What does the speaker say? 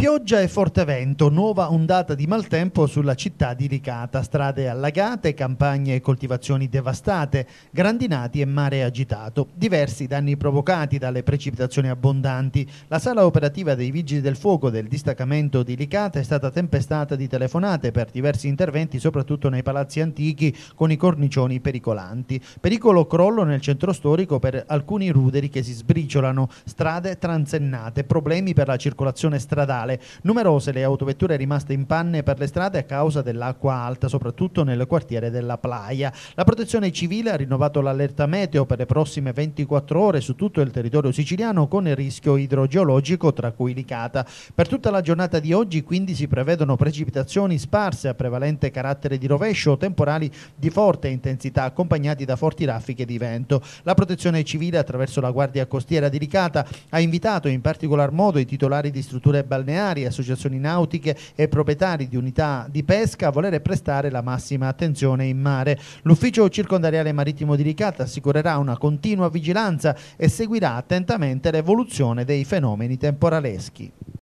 Pioggia e forte vento, nuova ondata di maltempo sulla città di Licata, strade allagate, campagne e coltivazioni devastate, grandinati e mare agitato. Diversi danni provocati dalle precipitazioni abbondanti. La sala operativa dei Vigili del Fuoco del distaccamento di Licata è stata tempestata di telefonate per diversi interventi, soprattutto nei palazzi antichi con i cornicioni pericolanti. Pericolo crollo nel centro storico per alcuni ruderi che si sbriciolano, strade transennate, problemi per la circolazione stradale stradale. Numerose le autovetture rimaste in panne per le strade a causa dell'acqua alta, soprattutto nel quartiere della Playa. La protezione civile ha rinnovato l'allerta meteo per le prossime 24 ore su tutto il territorio siciliano con il rischio idrogeologico tra cui Licata. Per tutta la giornata di oggi quindi si prevedono precipitazioni sparse a prevalente carattere di rovescio o temporali di forte intensità accompagnati da forti raffiche di vento. La protezione civile attraverso la Guardia Costiera di Licata ha invitato in particolar modo i titolari di strutture balneari balneari, associazioni nautiche e proprietari di unità di pesca a volere prestare la massima attenzione in mare. L'ufficio circondariale marittimo di Licata assicurerà una continua vigilanza e seguirà attentamente l'evoluzione dei fenomeni temporaleschi.